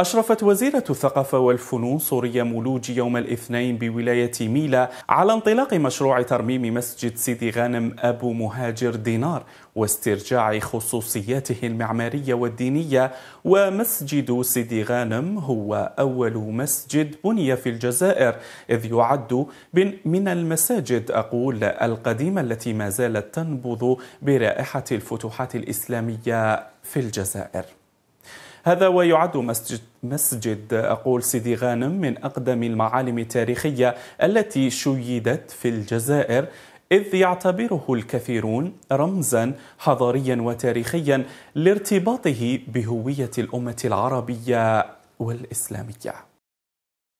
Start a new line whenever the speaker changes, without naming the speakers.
أشرفت وزيرة الثقافة والفنون سوريا مولوج يوم الاثنين بولاية ميلا على انطلاق مشروع ترميم مسجد سيدي غانم أبو مهاجر دينار واسترجاع خصوصياته المعمارية والدينية. ومسجد سيدي غانم هو أول مسجد بني في الجزائر إذ يعد من المساجد أقول القديمة التي ما زالت تنبض برائحة الفتوحات الإسلامية في الجزائر. هذا ويعد مسجد أقول سيدي غانم من أقدم المعالم التاريخية التي شيدت في الجزائر إذ يعتبره الكثيرون رمزا حضاريا وتاريخيا لارتباطه بهوية الأمة العربية والإسلامية.